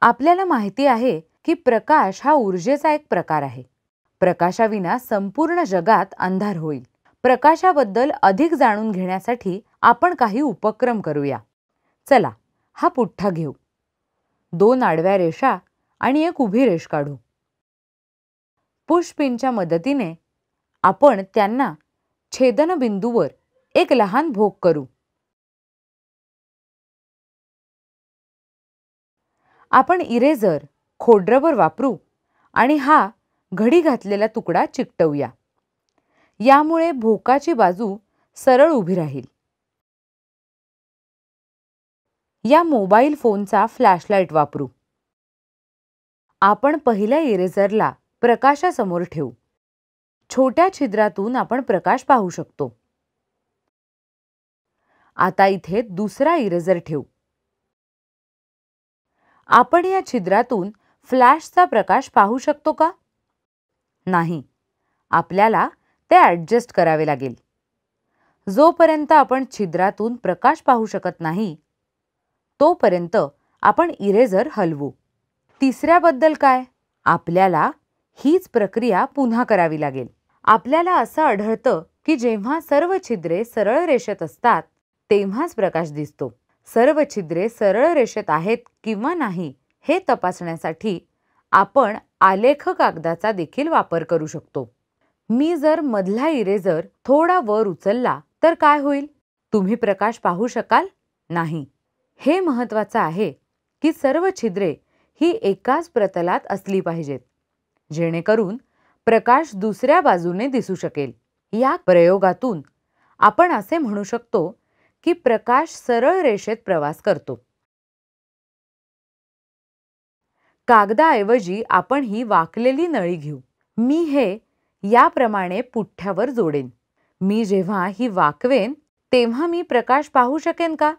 आपल्याला माहिती आहे की प्रकाश हा ऊर्जेचा एक प्रकार आहे. प्रकाशाविना संपूर्ण जगात अंधार होईल. प्रकाशाबद्दल अधिक जाणून घेण्यासाठी आपण काही उपक्रम करूया. चला हा पुठ्ठा घेऊ. दोन आडव्या रेषा आणि एक उभी रेष काढू. पुष्पिनच्या मदतीने आपण त्यांना छेदनबिंदूवर एक लहान भोग करू. आपण इरेझर खोडरबर वापरू आणि हा घडी घातलेला तुकडा चिकटवूया. यामुळे भोकाची बाजू सरळ उभी राहील. या मोबाईल फोनचा फ्लॅशलाईट वापरू. आपण पहिल्या इरेझरला प्रकाशासमोर ठेवू. छोट्या छिद्रातून आपण प्रकाश पाहू शकतो. आता इथे दुसरा इरेझर ठेवू. आपण या छिद्रातून फ्लॅशचा प्रकाश पाहू शकतो का? नाही. आपल्याला ते ॲडजस्ट करावे लागेल. जोपर्यंत आपण छिद्रातून प्रकाश पाहू शकत नाही तोपर्यंत आपण इरेझर हलवू. तिसऱ्याबद्दल काय? आपल्याला हीच प्रक्रिया पुन्हा करावी लागेल. आपल्याला असं आढळतं की जेव्हा सर्व छिद्रे सरळ रेषेत असतात तेव्हाच प्रकाश दिसतो. सर्व छिद्रे सरळ रेषेत आहेत किंवा नाही हे तपासण्यासाठी आपण आलेख कागदाचा देखील वापर करू शकतो. मी जर मधला इरेझर थोडा वर उचलला तर काय होईल? तुम्ही प्रकाश पाहू शकाल? नाही. हे महत्वाचं आहे की सर्व छिद्रे ही एकाच प्रतलात असली पाहिजेत जेणेकरून प्रकाश दुसऱ्या बाजूने दिसू शकेल. या प्रयोगातून आपण असे म्हणू शकतो की प्रकाश सरळ रेषेत प्रवास करतो. कागदाऐवजी आपण ही वाकलेली नळी घेऊ. मी हे याप्रमाणे पुठ्ठ्यावर जोडेन. मी जेव्हा ही वाकवेन तेव्हा मी प्रकाश पाहू शकेन का?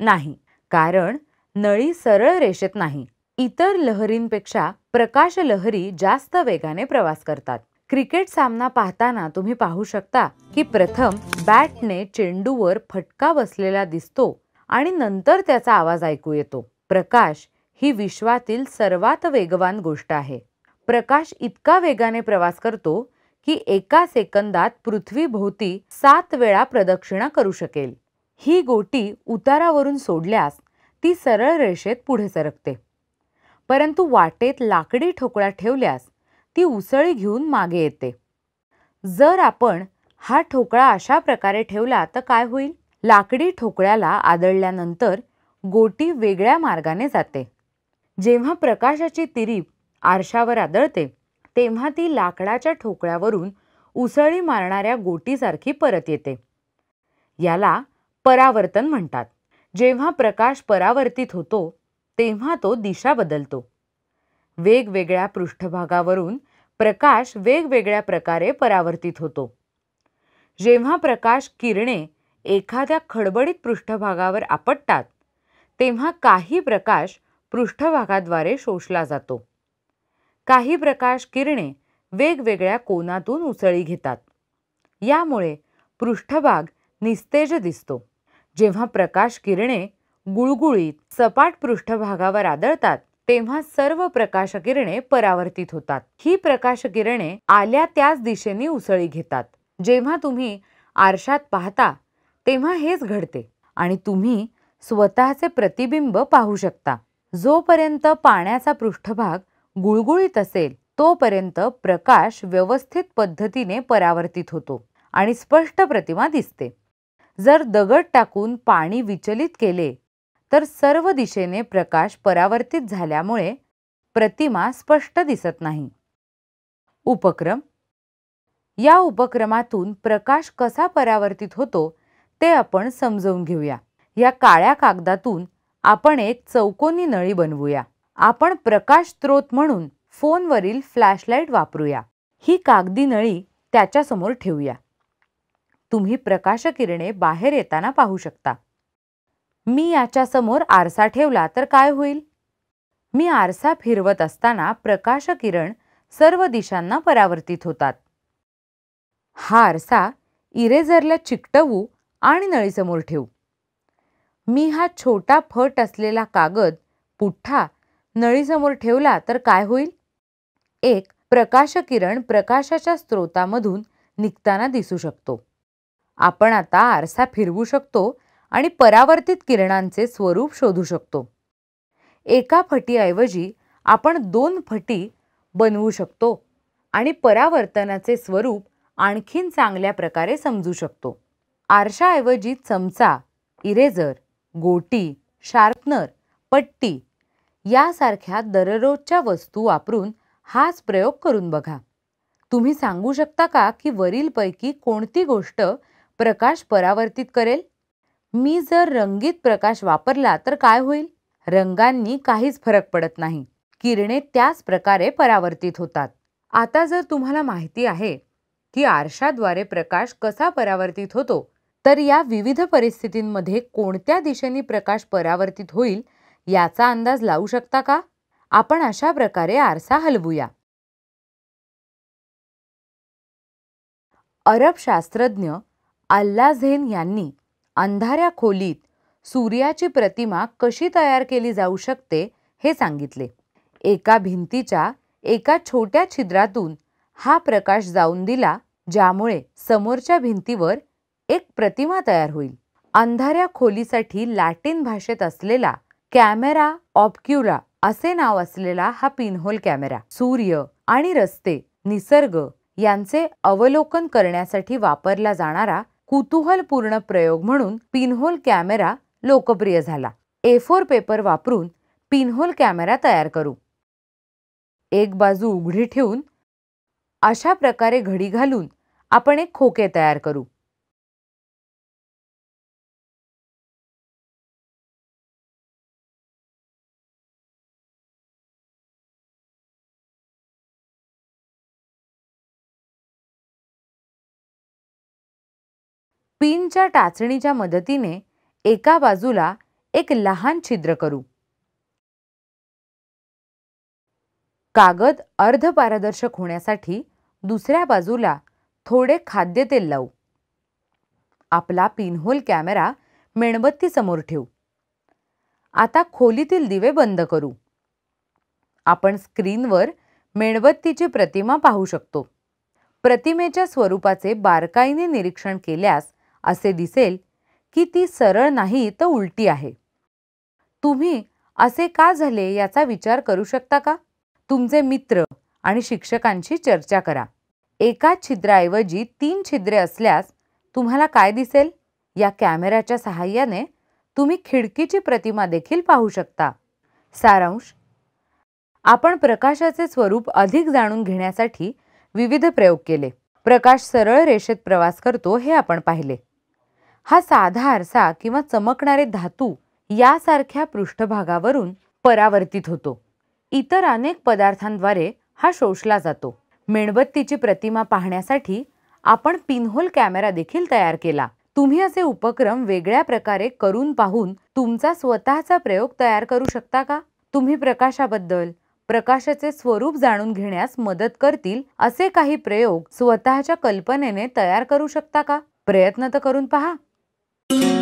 नाही कारण नळी सरळ रेषेत नाही. इतर लहरींपेक्षा प्रकाश लहरी जास्त वेगाने प्रवास करतात. क्रिकेट सामना पाहताना तुम्ही पाहू शकता की प्रथम बॅटने चेंडूवर फटका बसलेला दिसतो आणि नंतर त्याचा आवाज ऐकू येतो. प्रकाश ही विश्वातील सर्वात वेगवान गोष्ट आहे. प्रकाश इतका वेगाने प्रवास करतो की एका सेकंदात पृथ्वीभोवती सात वेळा प्रदक्षिणा करू शकेल. ही गोटी उतारावरून सोडल्यास ती सरळ रेषेत पुढे सरकते. परंतु वाटेत लाकडी ठोकळा ठेवल्यास ती उसळी घेऊन मागे येते. जर आपण हा ठोकळा अशा प्रकारे ठेवला तर काय होईल? लाकडी ठोकळ्याला आदळल्यानंतर गोटी वेगळ्या मार्गाने जाते. जेव्हा प्रकाशाची तिरीप आरशावर आदळते तेव्हा ती लाकडाच्या ठोकळ्यावरून उसळी मारणाऱ्या गोटीसारखी परत येते. याला परावर्तन म्हणतात. जेव्हा प्रकाश परावर्तित होतो तेव्हा तो दिशा बदलतो. वेगवेगळ्या पृष्ठभागावरून प्रकाश वेगवेगळ्या प्रकारे परावर्तित होतो. जेव्हा प्रकाश किरणे एखाद्या खडबडीत पृष्ठभागावर आपटतात तेव्हा काही प्रकाश पृष्ठभागाद्वारे शोषला जातो. काही प्रकाश किरणे वेगवेगळ्या कोनातून उसळी घेतात. यामुळे पृष्ठभाग निस्तेज दिसतो. जेव्हा प्रकाश किरणे गुळगुळीत सपाट पृष्ठभागावर आदळतात तेव्हा सर्व प्रकाश किरणे परावर्तित होतात. ही प्रकाश किरणे आल्या त्याच दिशेने उसळी घेतात. जेव्हा तुम्ही आरशात पाहता तेव्हा हेच घडते आणि तुम्ही स्वतःचे प्रतिबिंब पाहू शकता. जोपर्यंत पाण्याचा पृष्ठभाग गुळगुळीत असेल तोपर्यंत प्रकाश व्यवस्थित पद्धतीने परावर्तित होतो आणि स्पष्ट प्रतिमा दिसते. जर दगड टाकून पाणी विचलित केले तर सर्व दिशेने प्रकाश परावर्तित झाल्यामुळे प्रतिमा स्पष्ट दिसत नाही. उपक्रम. या उपक्रमातून प्रकाश कसा परावर्तित होतो ते आपण समजवून घेऊया. या काळ्या कागदातून आपण एक चौकोनी नळी बनवूया. आपण प्रकाश स्त्रोत म्हणून फोनवरील फ्लॅशलाईट वापरूया. ही कागदी नळी त्याच्यासमोर ठेवूया. तुम्ही प्रकाशकिरणे बाहेर येताना पाहू शकता. मी याच्यासमोर आरसा ठेवला तर काय होईल? मी आरसा फिरवत असताना प्रकाश किरण सर्व दिशांना परावर्तित होतात. हा आरसा इरेझरला चिकटवू आणि नळीसमोर ठेवू. मी हा छोटा फट असलेला कागद पुठ्ठा नळीसमोर ठेवला तर काय होईल? एक प्रकाशकिरण प्रकाशाच्या स्रोतामधून निघताना दिसू शकतो. आपण आता आरसा फिरवू शकतो आणि परावर्तित किरणांचे स्वरूप शोधू शकतो. एका फटीऐवजी आपण दोन फटी बनवू शकतो आणि परावर्तनाचे स्वरूप आणखीन चांगल्या प्रकारे समजू शकतो. आरशाऐवजी चमचा इरेझर गोटी शार्पनर पट्टी यासारख्या दररोजच्या वस्तू वापरून हाच प्रयोग करून बघा. तुम्ही सांगू शकता का की वरीलपैकी कोणती गोष्ट प्रकाश परावर्तित करेल? मी जर रंगीत प्रकाश वापरला तर काय होईल? रंगांनी काहीच फरक पडत नाही. किरणे त्याच प्रकारे परावर्तित होतात. आता जर तुम्हाला माहिती आहे की आरशाद्वारे प्रकाश कसा परावर्तित होतो तर या विविध परिस्थितींमध्ये कोणत्या दिशेने प्रकाश परावर्तित होईल याचा अंदाज लावू शकता का? आपण अशा प्रकारे आरसा हलवूया. अरब शास्त्रज्ञ अल्लाझेन यांनी अंधाऱ्या खोलीत सूर्याची प्रतिमा कशी तयार केली जाऊ शकते हे सांगितले. एका भिंतीच्या एका छोट्या छिद्रातून हा प्रकाश जाऊन दिला ज्यामुळे समोरच्या भिंतीवर एक प्रतिमा तयार होईल. अंधाऱ्या खोलीसाठी लॅटिन भाषेत असलेला कॅमेरा ऑबक्युरा असे नाव असलेला हा पिनहोल कॅमेरा सूर्य आणि रस्ते निसर्ग यांचे अवलोकन करण्यासाठी वापरला जाणारा कुतूहलपूर्ण प्रयोग म्हणून पिनहोल कॅमेरा लोकप्रिय झाला. ए फोर पेपर वापरून पिनहोल कॅमेरा तयार करू. एक बाजू उघडी ठेवून अशा प्रकारे घडी घालून आपण एक खोके तयार करू. पिनच्या टाचणीच्या मदतीने एका बाजूला एक लहान छिद्र करू. कागद अर्धपारदर्शक होण्यासाठी दुसऱ्या बाजूला थोडे खाद्यतेल लावू. आपला पिनहोल कॅमेरा मेणबत्ती समोर ठेवू. आता खोलीतील दिवे बंद करू. आपण स्क्रीनवर मेणबत्तीची प्रतिमा पाहू शकतो. प्रतिमेच्या स्वरूपाचे बारकाईने निरीक्षण केल्यास असे दिसेल की ती सरळ नाही तर उलटी आहे. तुम्ही असे का झाले याचा विचार करू शकता का? तुमचे मित्र आणि शिक्षकांशी चर्चा करा. एका छिद्राऐवजी तीन छिद्रे असल्यास तुम्हाला काय दिसेल? या कॅमेऱ्याच्या सहाय्याने तुम्ही खिडकीची प्रतिमा देखील पाहू शकता. सारांश. आपण प्रकाशाचे स्वरूप अधिक जाणून घेण्यासाठी विविध प्रयोग केले. प्रकाश सरळ रेषेत प्रवास करतो हे आपण पाहिले. हा साधा आरसा किंवा चमकणारे धातू यासारख्या पृष्ठभागावरून परावर्तित होतो. इतर अनेक पदार्थांद्वारे हा शोषला जातो. मेणबत्तीची प्रतिमा पाहण्यासाठी आपण पिनहोल कॅमेरा देखील तयार केला. तुम्ही असे उपक्रम वेगळ्या प्रकारे करून पाहून तुमचा स्वतःचा प्रयोग तयार करू शकता का? तुम्ही प्रकाशाबद्दल प्रकाशाचे स्वरूप जाणून घेण्यास मदत करतील असे काही प्रयोग स्वतःच्या कल्पनेने तयार करू शकता का? प्रयत्न तर करून पहा. Thank you.